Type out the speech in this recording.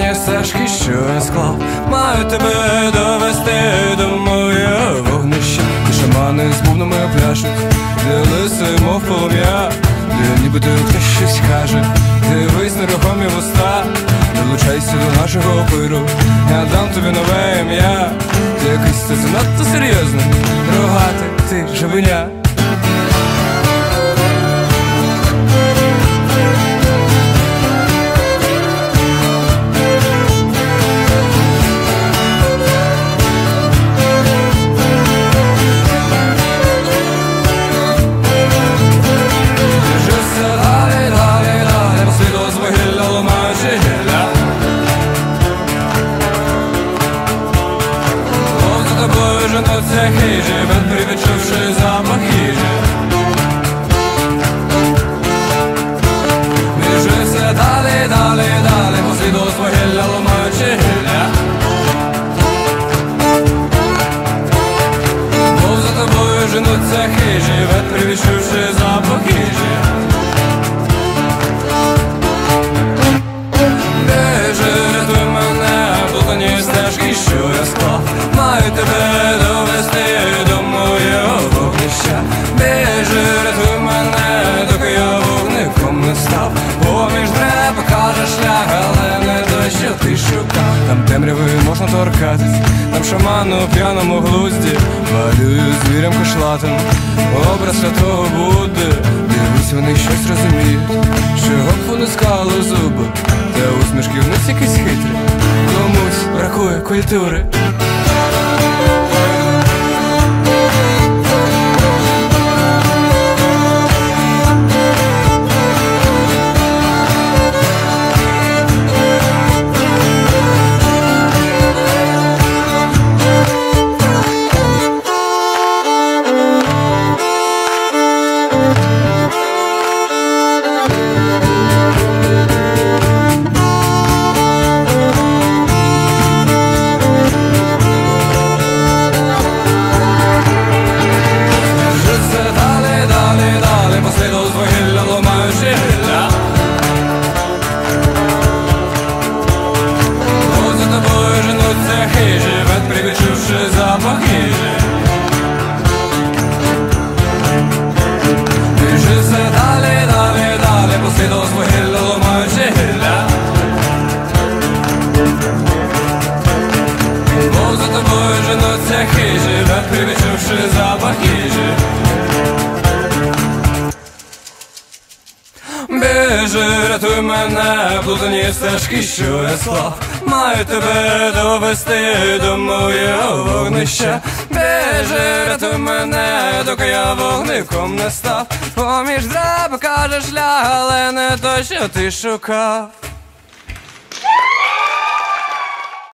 стежки, що я склав, маю тебе довести до моє вогнище, де шамани з бубнами пляшуть, де лиси, мов полум'я, де ніби ти хтось щось каже, дивись нерухомі вуста, долучайся до нашого пиру, я дам тобі нове ім'я, ти якийсь ти занадто серйозний, рогати, ти живеня. Женуться хижі, відчувши запах їжі. Біжися далі, далі, далі, по світу з ламаючи гілля. Мов за тобою женуться хижі, відчувши запах їжі. Став. Поміж дерев покаже шлях, але не той, що ти шукав. Там темряви можна торкатись, там шаман у п'яному глузді. Малюю звірям кошлатим, образ святого Будди. Дивись, вони щось розуміють, чого б вони скали зуби. Та усмішки в них якісь хитрі, комусь бракує культури привідчувши Біжи, рятуй мене, плутані стежки, що я склав. Маю тебе довести до моєго вогнища. Біжи, рятуй мене, доки я вогником не став. Поміж драб кажеш шлях, але не то, що ти шукав